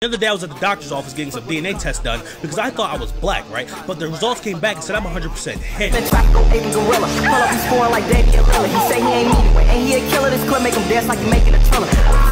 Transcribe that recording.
The other day I was at the doctor's office getting some DNA tests done because I thought I was black, right? But the results came back and said I'm 100% hit. Gorilla. Pull up, he's scoring like Damian Lillard. He say he ain't me, and he a killer? This clip make him dance like he making a thriller.